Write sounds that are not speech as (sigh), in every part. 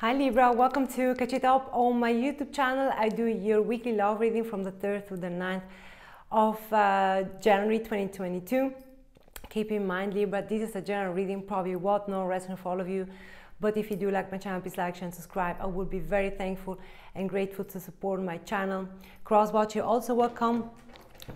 Hi Libra, welcome to Catch It Up on my YouTube channel. I do your weekly love reading from the 3rd to the 9th of uh, January 2022. Keep in mind Libra, this is a general reading, probably what no resonate for all of you. But if you do like my channel, please like, share and subscribe. I would be very thankful and grateful to support my channel. Crosswatch, you're also welcome.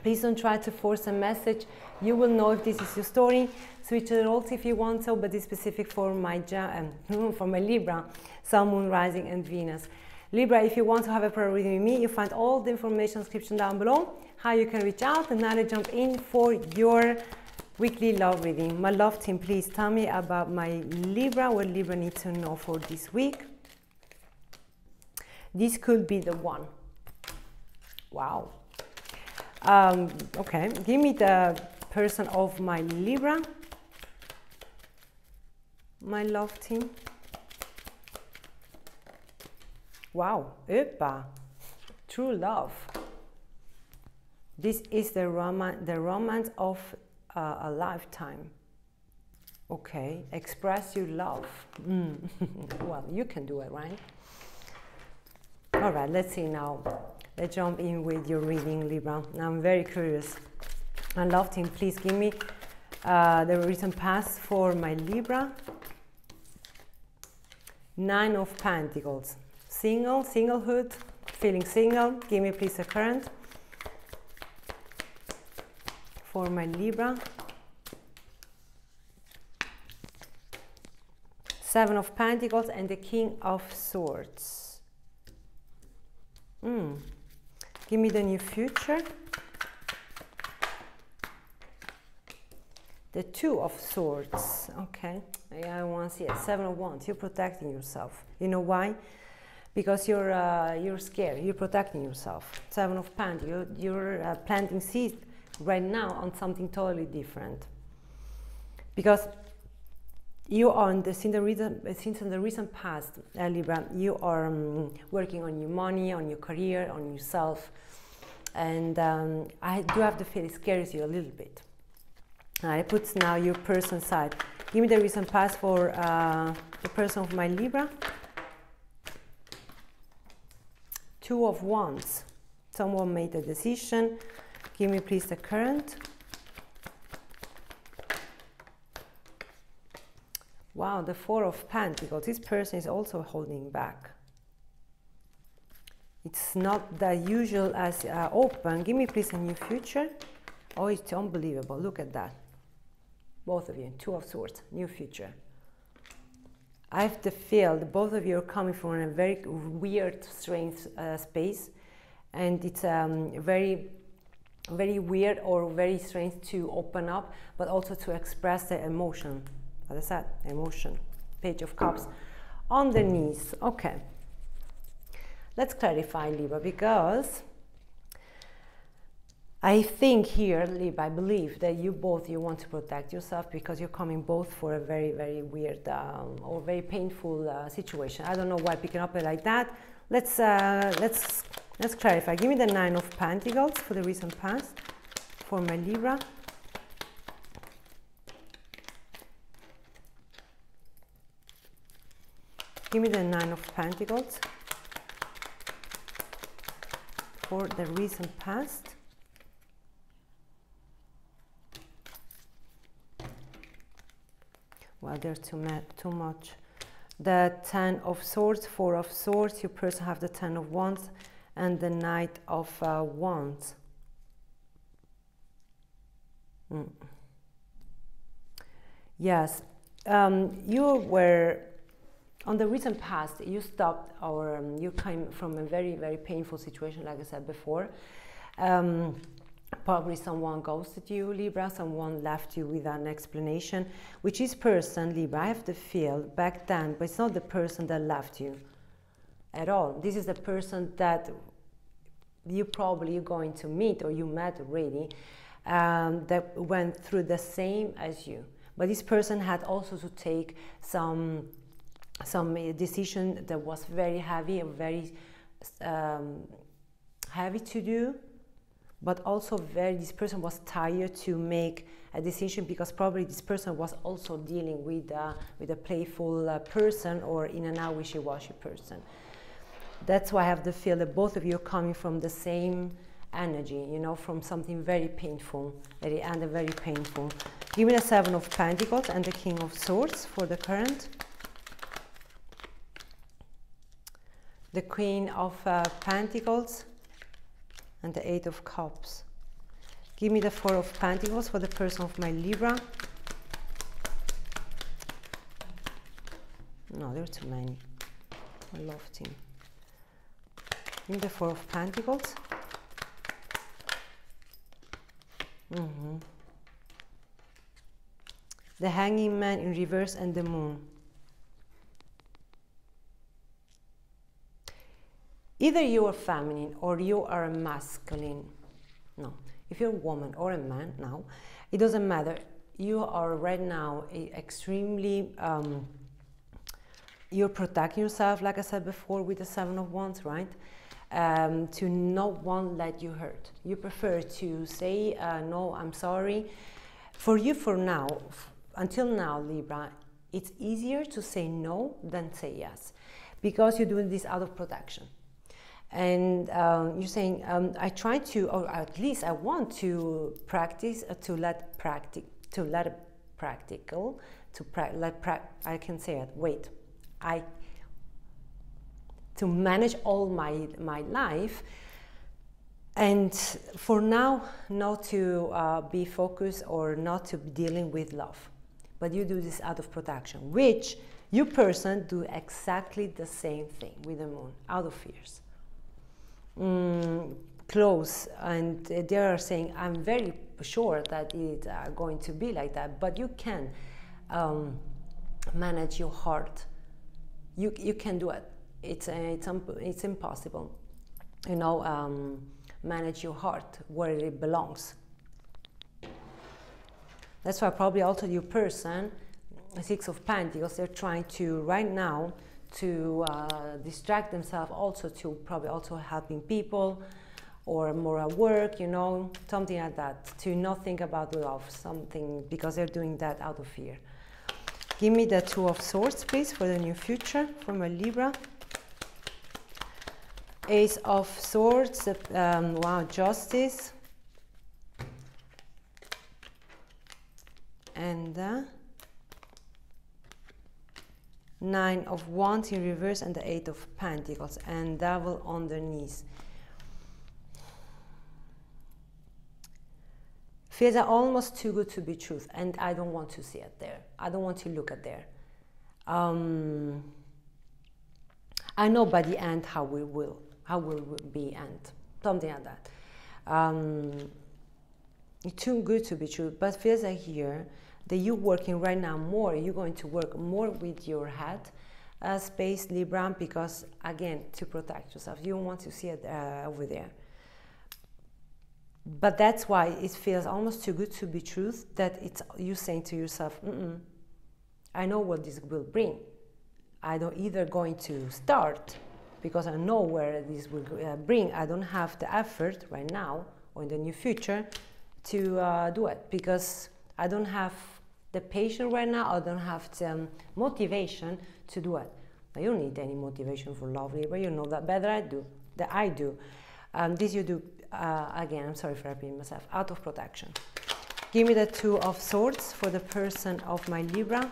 Please don't try to force a message. You will know if this is your story. Switch the roles if you want so, but this specific for my um, (laughs) for my Libra, Sun, Moon, Rising, and Venus. Libra, if you want to have a prayer reading with me, you find all the information description down below, how you can reach out, and now I jump in for your weekly love reading. My love team, please tell me about my Libra, what Libra needs to know for this week. This could be the one. Wow. Um, okay, give me the person of my Libra, my love team. Wow, Upa, true love. This is the, roman the romance of uh, a lifetime. Okay, express your love. Mm. (laughs) well, you can do it, right? All right, let's see now jump in with your reading, Libra. I'm very curious. I love team, please give me uh, the recent past for my Libra. Nine of Pentacles. Single, singlehood, feeling single. Give me please a current for my Libra. Seven of Pentacles and the King of Swords. Mm. Give me the new future. The Two of Swords. Okay. I want to see it. Seven of Wands. You're protecting yourself. You know why? Because you're uh, you're scared. You're protecting yourself. Seven of Pentacles. You're, you're uh, planting seeds right now on something totally different. Because you are in the, since the recent, since in the recent past, uh, Libra, you are um, working on your money, on your career, on yourself and um, I do have the feel it scares you a little bit. I put now your person side. Give me the recent past for uh, the person of my Libra. Two of Wands. Someone made a decision. Give me please the current. Wow, the Four of Pentacles. This person is also holding back. It's not that usual as uh, open. Give me please a new future. Oh, it's unbelievable. Look at that. Both of you, two of swords, new future. I have the feel that both of you are coming from a very weird, strange uh, space, and it's um, very, very weird or very strange to open up, but also to express the emotion. Is that? Emotion. Page of Cups. On the knees. Okay. Let's clarify, Libra, because I think here, Libra, I believe that you both you want to protect yourself because you're coming both for a very, very weird um, or very painful uh, situation. I don't know why picking up it like that. Let's uh, let's let's clarify. Give me the nine of Pentacles for the recent past for my Libra. Give me the nine of Pentacles for the recent past. Well, there's too, too much. The Ten of Swords, Four of Swords, your person have the Ten of Wands, and the Knight of uh, Wands. Mm. Yes, um, you were on the recent past, you stopped or um, you came from a very, very painful situation, like I said before. Um, probably someone ghosted you, Libra, someone left you without an explanation, which is person, Libra, I have the feel back then, but it's not the person that left you at all. This is the person that you probably are going to meet or you met already um, that went through the same as you. But this person had also to take some some decision that was very heavy and very um, heavy to do but also very this person was tired to make a decision because probably this person was also dealing with uh, with a playful uh, person or in an out wishy-washy person. That's why I have the feel that both of you are coming from the same energy, you know, from something very painful, very and very painful. Give me the Seven of Pentacles and the King of Swords for the current. The Queen of uh, Pentacles and the Eight of Cups. Give me the Four of Pentacles for the person of my Libra. No, there are too many. I love team. Give me the Four of Pentacles. Mm -hmm. The Hanging Man in reverse and the Moon. Either you are feminine or you are a masculine. No, if you're a woman or a man now, it doesn't matter. You are right now extremely, um, you're protecting yourself, like I said before, with the Seven of Wands, right? Um, to not want let you hurt. You prefer to say, uh, no, I'm sorry. For you, for now, until now, Libra, it's easier to say no than say yes because you're doing this out of protection and um, you're saying um, I try to, or at least I want to practice uh, to let practic to let practical to pra- let pra- I can say it. Wait, I to manage all my my life, and for now not to uh, be focused or not to be dealing with love, but you do this out of protection, which you person do exactly the same thing with the moon out of fears um, close and they are saying i'm very sure that it's uh, going to be like that. But you can um, manage your heart. You, you can do it. It's, uh, it's, it's impossible. You know um, manage your heart where it belongs. That's why probably also your person six of pentacles they're trying to right now to uh, distract themselves also to probably also helping people or more at work, you know, something like that, to not think about love, something, because they're doing that out of fear. Give me the Two of Swords, please, for the new future, for my Libra. Ace of Swords, um, wow, Justice. And... Uh, nine of wands in reverse and the eight of pentacles and devil on their knees. Feels are almost too good to be truth and i don't want to see it there. I don't want to look at there. Um, i know by the end how we will how will be and something like that. Um, too good to be true but feels like here that you're working right now more, you're going to work more with your head uh, space, Libra, because again, to protect yourself, you don't want to see it uh, over there. But that's why it feels almost too good to be truth that it's you saying to yourself, Mm-mm, I know what this will bring. I don't either going to start because I know where this will uh, bring. I don't have the effort right now or in the near future to uh, do it because I don't have the patience right now, I don't have the um, motivation to do it. But you don't need any motivation for love labor. You know that better I do. That I do. Um, this you do uh, again. I'm sorry for repeating myself. Out of protection. Give me the two of swords for the person of my Libra.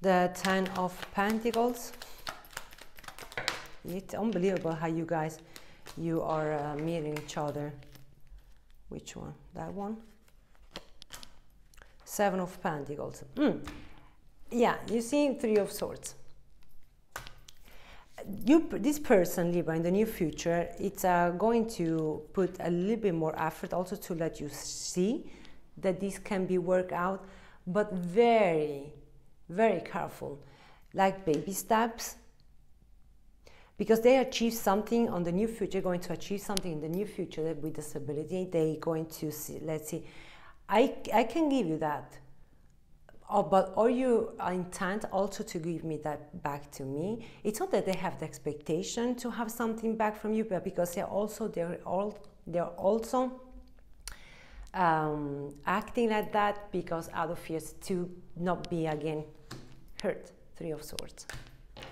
The ten of pentacles it's unbelievable how you guys you are uh, meeting each other. Which one? That one? Seven of pentacles mm. yeah you see three of swords. You this person libra in the near future it's uh, going to put a little bit more effort also to let you see that this can be worked out but very very careful. Like baby steps because they achieve something on the new future, going to achieve something in the new future with disability, they going to see, let's see, I, I can give you that. Oh, but are you intent also to give me that back to me? It's not that they have the expectation to have something back from you, but because they're also they're all they're also um, acting like that because out of fears to not be again hurt. Three of Swords.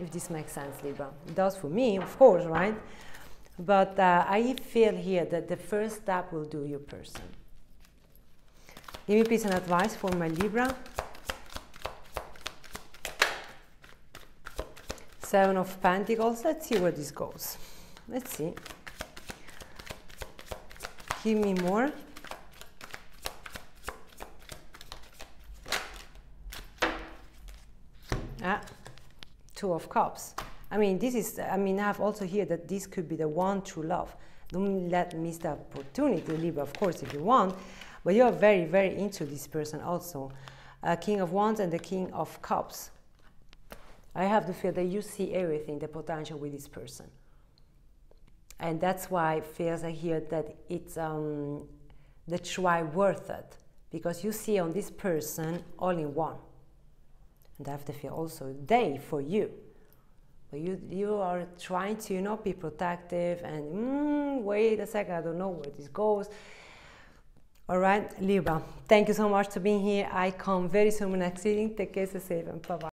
If this makes sense, Libra. It does for me, of course, right? But uh, I feel here that the first step will do your person. Give me please an advice for my Libra. Seven of Pentacles. Let's see where this goes. Let's see. Give me more. Two of Cups. I mean, this is, I mean, I have also here that this could be the one true love. Don't let miss the opportunity, Libra, of course, if you want. But you are very, very into this person also. Uh, King of Wands and the King of Cups. I have the feel that you see everything, the potential with this person. And that's why it feels I hear that it's um, the try worth it. Because you see on this person all in one. And I have to feel also they for you. But you, you are trying to you know, be protective and mm, wait a second, I don't know where this goes. All right, Libra, thank you so much for being here. I come very soon next evening. Take care, stay safe, and bye bye.